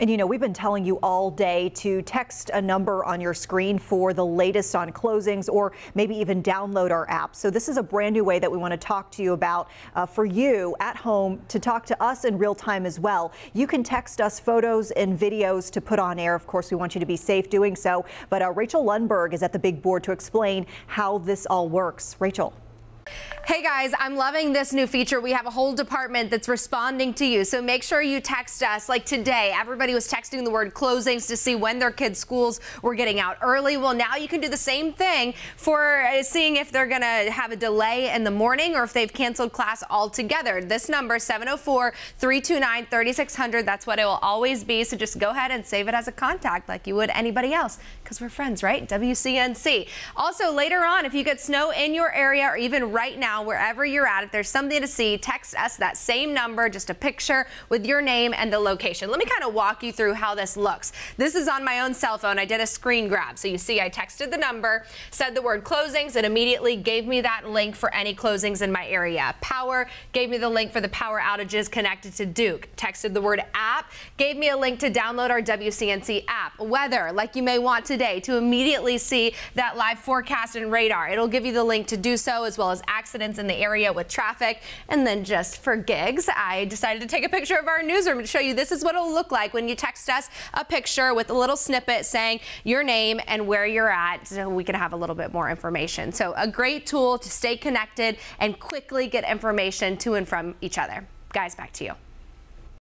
And you know, we've been telling you all day to text a number on your screen for the latest on closings or maybe even download our app. So this is a brand new way that we want to talk to you about uh, for you at home to talk to us in real time as well. You can text us photos and videos to put on air. Of course, we want you to be safe doing so. But uh, Rachel Lundberg is at the big board to explain how this all works. Rachel. Hey guys, I'm loving this new feature. We have a whole department that's responding to you. So make sure you text us. Like today, everybody was texting the word closings to see when their kids' schools were getting out early. Well, now you can do the same thing for uh, seeing if they're going to have a delay in the morning or if they've canceled class altogether. This number, 704-329-3600, that's what it will always be. So just go ahead and save it as a contact like you would anybody else because we're friends, right? WCNC. Also, later on, if you get snow in your area or even right now, wherever you're at, if there's something to see, text us that same number, just a picture with your name and the location. Let me kind of walk you through how this looks. This is on my own cell phone. I did a screen grab. So you see, I texted the number, said the word closings, and immediately gave me that link for any closings in my area. Power gave me the link for the power outages connected to Duke. Texted the word app, gave me a link to download our WCNC app. Weather, like you may want today, to immediately see that live forecast and radar. It'll give you the link to do so as well as accidents in the area with traffic. And then just for gigs, I decided to take a picture of our newsroom to show you this is what it'll look like when you text us a picture with a little snippet saying your name and where you're at so we can have a little bit more information. So a great tool to stay connected and quickly get information to and from each other. Guys, back to you.